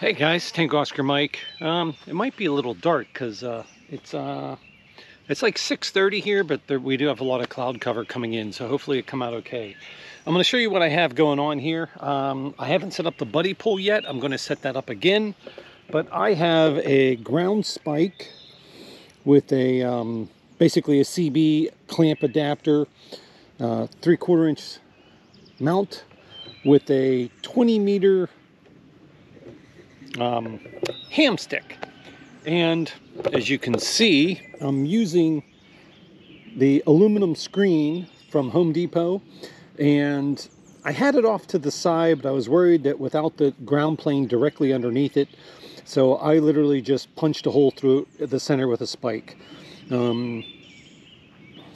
Hey guys, Tango Oscar Mike. Um, it might be a little dark because uh, it's uh, it's like 6.30 here, but there, we do have a lot of cloud cover coming in, so hopefully it come out okay. I'm going to show you what I have going on here. Um, I haven't set up the Buddipole yet. I'm going to set that up again, but I have a ground spike with a um, basically a CB clamp adapter, uh, three quarter inch mount with a 20 meter um, ham stick. And as you can see, I'm using the aluminum screen from Home Depot and I had it off to the side, but I was worried that without the ground plane directly underneath it, so I literally just punched a hole through the center with a spike. Um,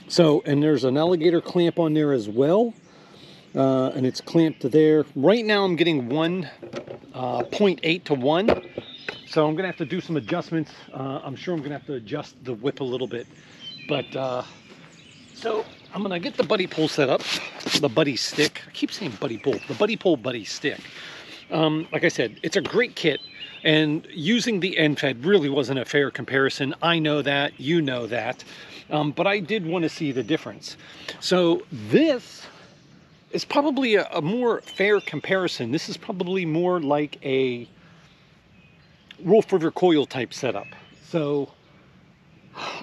so, and there's an alligator clamp on there as well, uh, and it's clamped there. Right now I'm getting one uh, 0.8 to 1. So I'm going to have to do some adjustments. Uh, I'm sure I'm going to have to adjust the whip a little bit. But uh, so I'm going to get the Buddipole set up, the Buddistick. I keep saying Buddipole, the Buddipole buddy stick. Um, like I said, it's a great kit. And using the end fed really wasn't a fair comparison. I know that, you know that. Um, but I did want to see the difference. So this is probably a, a more fair comparison. This is probably more like a Wolf River coil type setup. So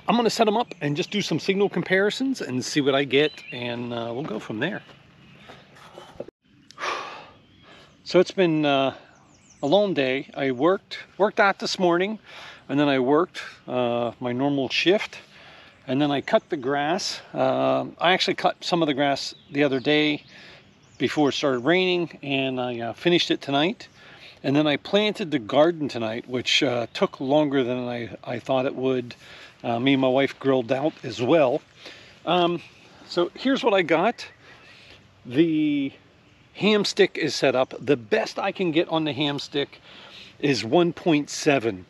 I'm going to set them up and just do some signal comparisons and see what I get and uh, we'll go from there. So it's been uh, a long day. I worked worked out this morning and then I worked uh, my normal shift and then I cut the grass. Uh, I actually cut some of the grass the other day before it started raining and I uh, finished it tonight. And then I planted the garden tonight, which uh, took longer than I, I thought it would. Uh, me and my wife grilled out as well. Um, so here's what I got. The ham stick is set up. The best I can get on the ham stick is 1.7.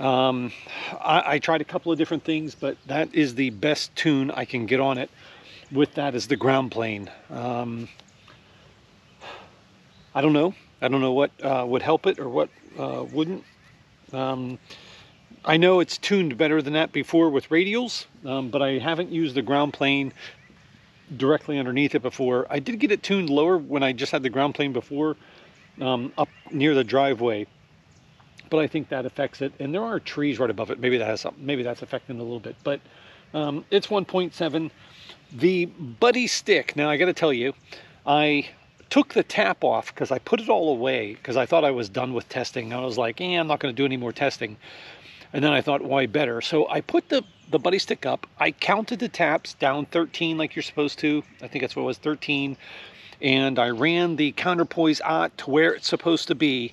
Um, I, I, tried a couple of different things, but that is the best tune I can get on it with that as the ground plane. Um, I don't know. I don't know what uh, would help it or what uh, wouldn't. Um, I know it's tuned better than that before with radials, um, but I haven't used the ground plane directly underneath it before. I did get it tuned lower when I just had the ground plane before um, up near the driveway but I think that affects it. And there are trees right above it. Maybe that has something. Maybe that's affecting it a little bit. But um, it's 1.7. The Buddistick. Now I got to tell you, I took the tap off because I put it all away because I thought I was done with testing. I was like, eh, I'm not going to do any more testing. And then I thought, why better? So I put the, the Buddistick up. I counted the taps down 13 like you're supposed to. I think that's what it was, 13. And I ran the counterpoise out to where it's supposed to be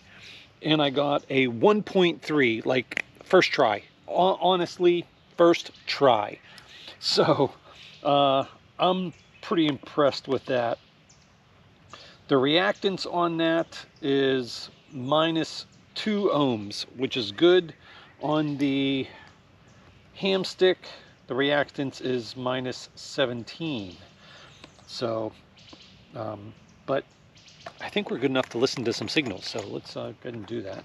and I got a 1.3, like first try. Honestly, first try. So uh, I'm pretty impressed with that. The reactance on that is minus two ohms, which is good. On the ham stick, the reactance is minus 17. So, um, but I think we're good enough to listen to some signals, so let's uh, go ahead and do that.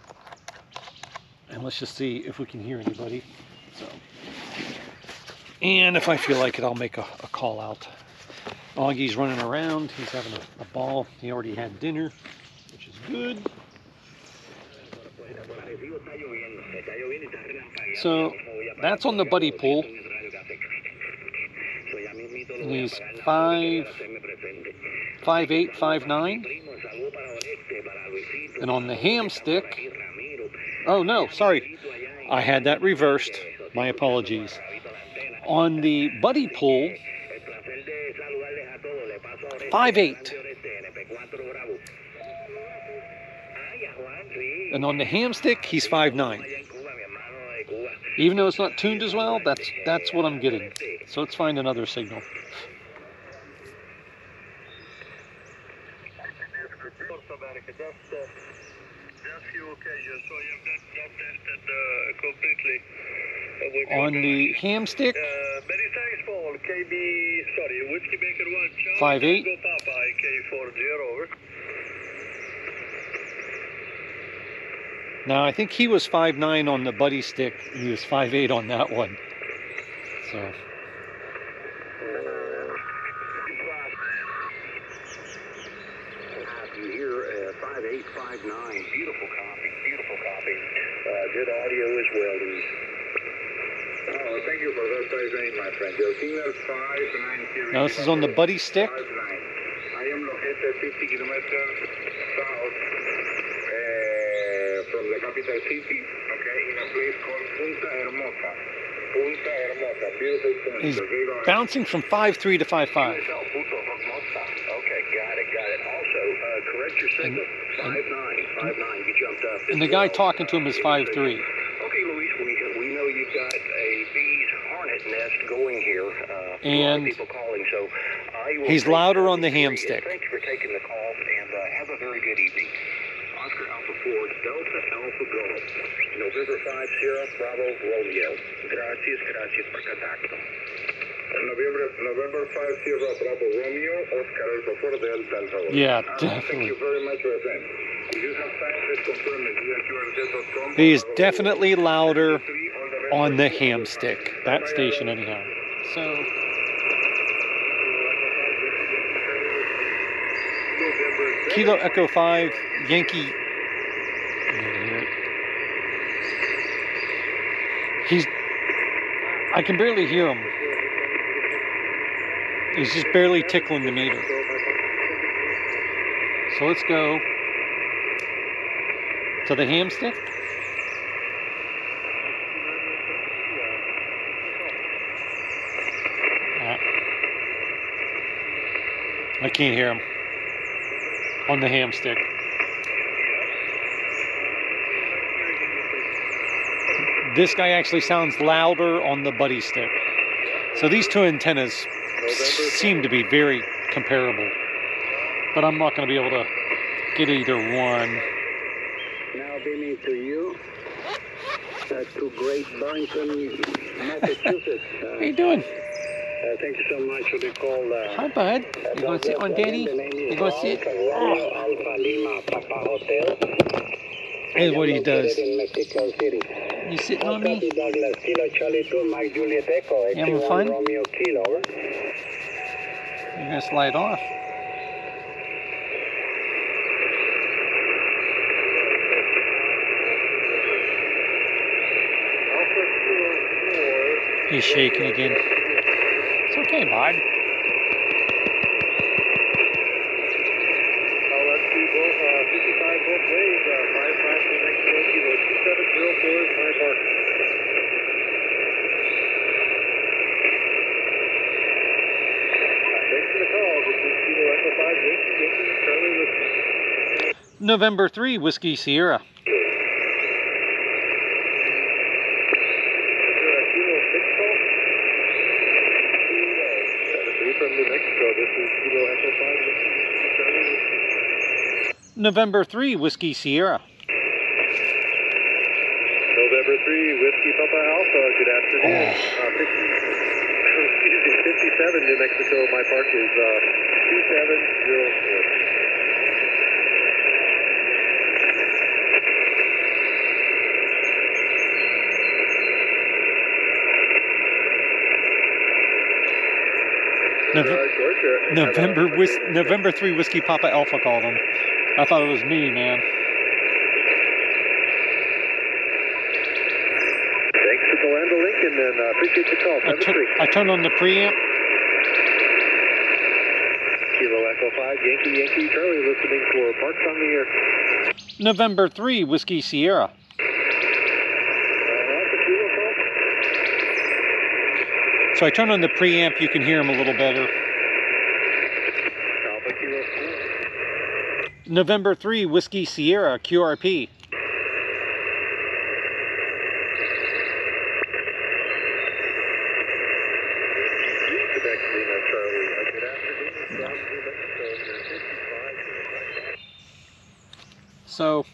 And let's just see if we can hear anybody. So, And if I feel like it, I'll make a, a call out. Augie's running around. He's having a, a ball. He already had dinner, which is good. So that's on the Buddipole. He's five, five eight, five nine. And on the ham stick, oh no, sorry, I had that reversed. My apologies. On the Buddipole, five eight. And on the ham stick, he's five nine. Even though it's not tuned as well, that's that's what I'm getting. So let's find another signal. On the ham stick, five eight. Now I think he was 5'9 on the Buddistick, he was 5'8 on that one. So You hear uh, 5859. Beautiful copy. Beautiful copy. Uh, good audio as well. Luis. Oh, thank you for that name, my friend. Your signal 590. now this is on the Buddistick. I am located 50 kilometers south uh, from the capital city, okay, in a place called Punta Hermosa. Punta Hermosa, beautiful point. He's bouncing from 5'3 to 5'5. USL Punta Hermosa. Okay, got it, got it. Also, uh, correct your signal. and- 5'9. 5'9. You jumped up. And the guy talking to him is 5'3. Okay, Luis, we, we know you've got a bee's hornet going here. Uh, a lot of And people calling, so I will he's louder on the 33, ham and stick. Thanks for taking the call, and uh, have a very good evening. Oscar Alpha 4, Delta Alpha Golf, November 5 Sierra Bravo Romeo. Gracias, gracias por contacto. November, November 5 Sierra Bravo Romeo, Oscar Alpha 4 Delta Alpha. Golf. Yeah, Uh, Thank definitely. you very much, my friend. If you have time, please confirm it. VIQRZ.com. He is definitely louder on the ham stick. That station anyhow. So Kilo Echo 5 Yankee. I hear it. He's. I can barely hear him. He's just barely tickling the meter. So let's go to the ham stick. I can't hear him on the ham stick. This guy actually sounds louder on the Buddistick. So these two antennas seem to be very comparable. But I'm not going to be able to get either one. Now beaming to you, uh, to Great Barrington, Massachusetts. How Uh, you doing? Uh, thank you so much for the call. Uh, Hi, bud. You to sit on Daddy? You to sit? Romeo Alpha Lima Papa Hotel. Here's what he does. In Mexico City. You sitting on me? Douglas Kilo Charlie 2 Mike Juliet Echo. You having fun? Romeo Kilo. You're to slide off. He's shaking again. It's okay, bud. Uh, let's do both, uh, 55 both ways, 55 to Mexico Kilo 2704 is my mark. Thanks for the call. This is Kilo Echo 5 Yankee, Yankee, Charlie Whiskey. November 3, Whiskey Sierra. Is there a Kilo 6 call? Kilo 73 from New Mexico. This is Kilo Echo 5 Yankee, Charlie Whiskey. November 3, Whiskey Sierra. November 3, Whiskey Papa Alpha, good afternoon. Uh, 50, excuse me, 57, New Mexico. My park is uh, 2704. Nov- Uh. November a- whis- November 3, Whiskey Papa Alpha called him. I thought it was me, man. Thanks for the land of Lincoln, and uh, appreciate the call. I, tur- I turned on the preamp. Kilo Echo 5, Yankee, Yankee, Charlie, listening for Parks on the Air. November 3, Whiskey Sierra. Uh, Alpha Kilo call. So I turn on the preamp. You can hear him a little better. Alpha Kilo 4. November 3, Whiskey Sierra, QRP. Quebec, Lima, Charlie. Good afternoon. From New Mexico, you're 55 New Mexico. So,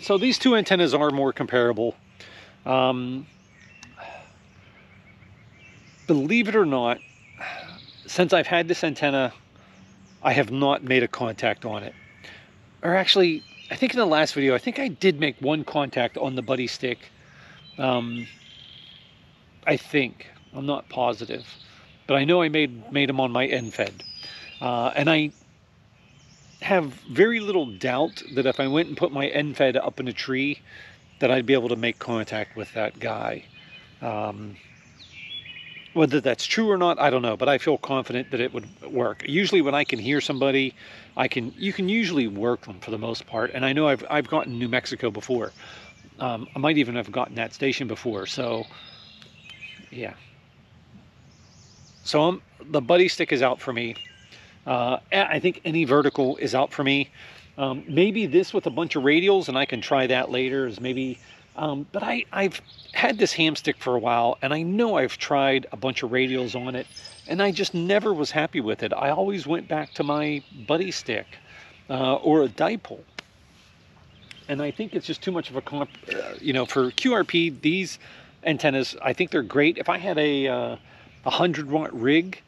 so these two antennas are more comparable. Um, believe it or not, since I've had this antenna, I have not made a contact on it. or actually, I think in the last video, I think I did make one contact on the Buddistick. Um, I think I'm not positive, but I know I made made them on my end fed, uh, and I have very little doubt that if I went and put my end fed up in a tree, that I'd be able to make contact with that guy. Um, whether that's true or not, I don't know, but I feel confident that it would work. Usually, when I can hear somebody, I can you can usually work them for the most part. And I know I've I've gotten New Mexico before. Um, I might even have gotten that station before. So, yeah. So I'm, the Buddistick is out for me. Uh, I think any vertical is out for me. Um, maybe this with a bunch of radials, and I can try that later. Is maybe, um, but I I've had this ham stick for a while, and I know I've tried a bunch of radials on it, and I just never was happy with it. I always went back to my Buddistick uh, or a dipole, and I think it's just too much of a comp. Uh, you know, for QRP, these antennas, I think they're great. If I had a uh, a hundred watt rig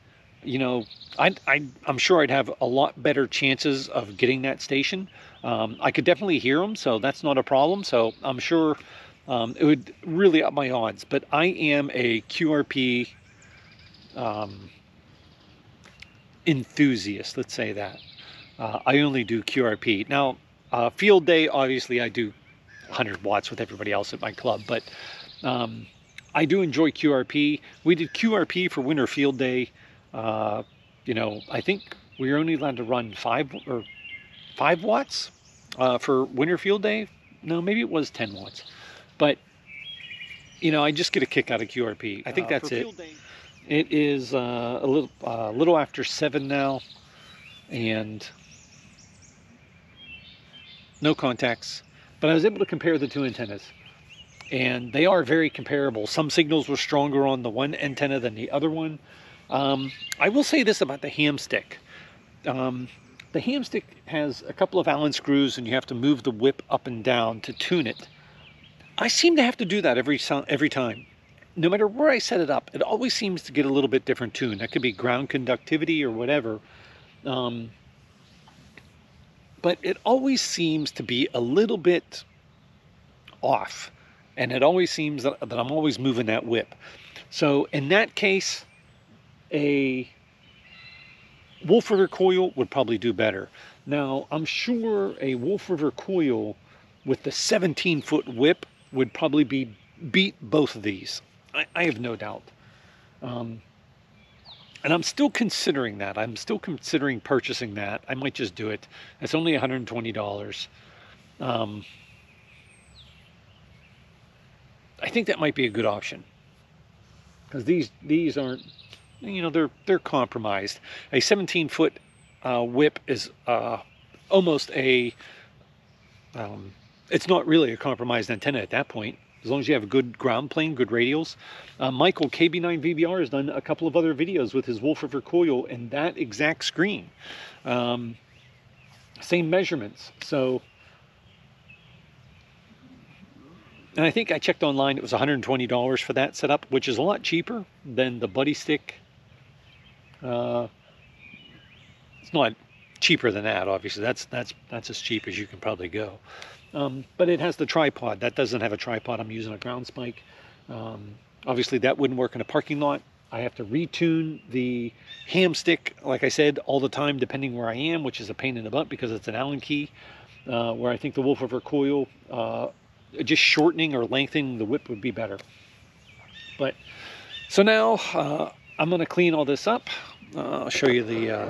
you know, I, I, I'm sure I'd have a lot better chances of getting that station. Um, I could definitely hear them, so that's not a problem. So I'm sure um, it would really up my odds. But I am a QRP um, enthusiast, let's say that. Uh, I only do QRP. Now, uh, field day, obviously, I do 100 watts with everybody else at my club, but um, I do enjoy QRP. We did QRP for winter field day uh, you know, I think we are only allowed to run five or five watts uh, for winter field day. No, maybe it was 10 watts. But, you know, I just get a kick out of QRP. I think uh, that's it. It is uh, a little, uh, little after seven now, and no contacts. But I was able to compare the two antennas, and they are very comparable. Some signals were stronger on the one antenna than the other one. Um, I will say this about the ham stick. Um, the ham stick has a couple of Allen screws and you have to move the whip up and down to tune it. I seem to have to do that every, every time. No matter where I set it up, it always seems to get a little bit different tune. That could be ground conductivity or whatever. Um, but it always seems to be a little bit off. And it always seems that, that I'm always moving that whip. So in that case, a Wolf River coil would probably do better. Now, I'm sure a Wolf River coil with the 17 foot whip would probably be beat both of these. I, I have no doubt. Um, and I'm still considering that. I'm still considering purchasing that. I might just do it. It's only $120. Um, I think that might be a good option because these these aren't you know they're they're compromised. A 17 foot uh, whip is uh, almost a um, it's not really a compromised antenna at that point as long as you have a good ground plane, good radials. Uh, Michael KB9VBR has done a couple of other videos with his Wolf River coil and that exact screen. Um, same measurements. So, and I think I checked online, it was $120 for that setup, which is a lot cheaper than the Buddistick uh, it's not cheaper than that, obviously. That's that's that's as cheap as you can probably go. Um, but it has the tripod. That doesn't have a tripod. I'm using a ground spike. Um, obviously, that wouldn't work in a parking lot. I have to retune the hamstick, like I said, all the time, depending where I am, which is a pain in the butt because it's an Allen key. Uh, where I think the Wolf River coil, uh, just shortening or lengthening the whip would be better. But so now uh, I'm going to clean all this up. Uh, I'll show you the uh,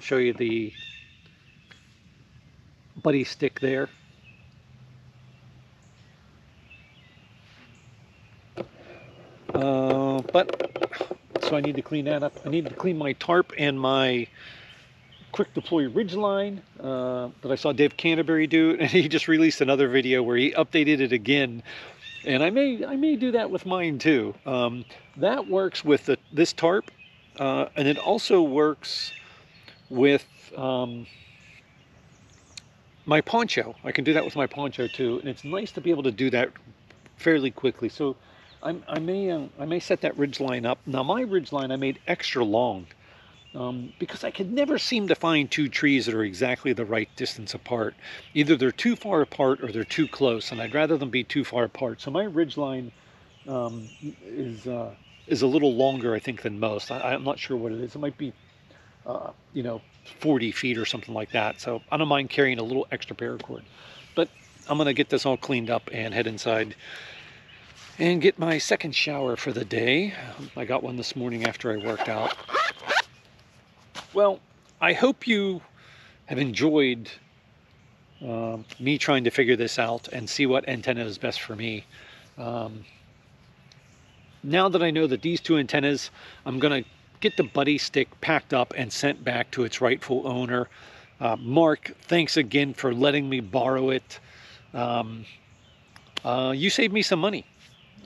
show you the Buddistick there. Uh, but so I need to clean that up. I need to clean my tarp and my quick deploy ridge line uh, that I saw Dave Canterbury do, and he just released another video where he updated it again. And I may I may do that with mine too. Um, that works with the, this tarp uh, and it also works with um, my poncho. I can do that with my poncho too, and it's nice to be able to do that fairly quickly. So I'm, i may uh, I may set that ridge line up. Now my ridge line I made extra long um, because I could never seem to find two trees that are exactly the right distance apart. Either they're too far apart or they're too close, and I'd rather them be too far apart. So my ridge line um, is uh, is a little longer, I think, than most. I, I'm not sure what it is. It might be, uh, you know, 40 feet or something like that. So I don't mind carrying a little extra paracord. But I'm gonna get this all cleaned up and head inside and get my second shower for the day. I got one this morning after I worked out. Well, I hope you have enjoyed um, me trying to figure this out and see what antenna is best for me. Um, now that I know that these two antennas, I'm going to get the Buddistick packed up and sent back to its rightful owner. Uh, Mark, thanks again for letting me borrow it. Um, uh, you saved me some money.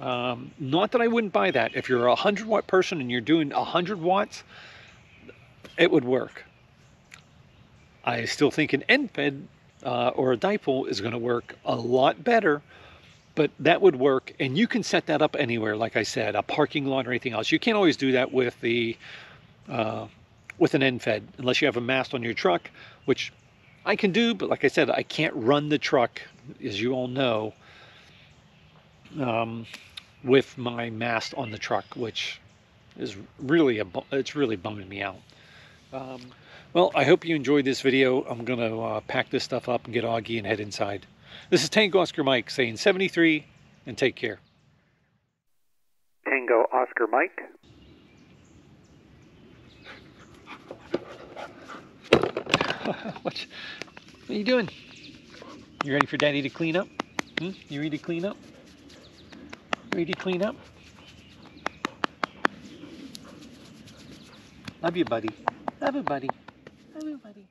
Um, not that I wouldn't buy that. If you're a 100 watt person and you're doing 100 watts, it would work. I still think an end fed uh, or a dipole is going to work a lot better, but that would work. And you can set that up anywhere, like I said, a parking lot or anything else. You can't always do that with the uh, with an end fed unless you have a mast on your truck, which I can do. But like I said, I can't run the truck, as you all know, um, with my mast on the truck, which is really a it's really bumming me out. Um, well, I hope you enjoyed this video. I'm to uh, pack this stuff up and get Augie and head inside. This is Tango Oscar Mike saying 73 and take care. Tango Oscar Mike. what, what are you doing? You ready for Daddy to clean up? Hmm? You ready to clean up? Ready to clean up? Love you, buddy. Love you, buddy. Love you, buddy.